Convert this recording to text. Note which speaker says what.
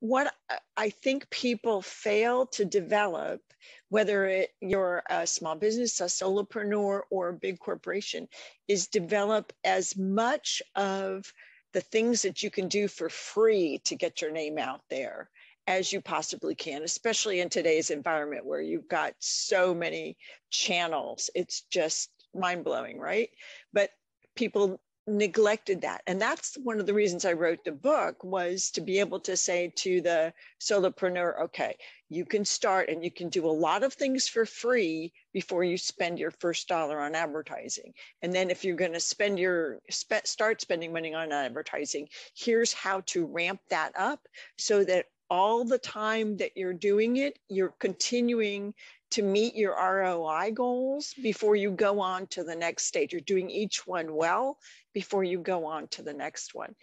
Speaker 1: what I think people fail to develop, whether it, you're a small business, a solopreneur, or a big corporation, is develop as much of the things that you can do for free to get your name out there as you possibly can, especially in today's environment where you've got so many channels. It's just mind blowing, right? But people neglected that. And that's one of the reasons i wrote the book was to be able to say to the solopreneur okay you can start and you can do a lot of things for free before you spend your first dollar on advertising. And then if you're going to spend your start spending money on advertising here's how to ramp that up so that all the time that you're doing it, you're continuing to meet your ROI goals before you go on to the next stage. You're doing each one well before you go on to the next one.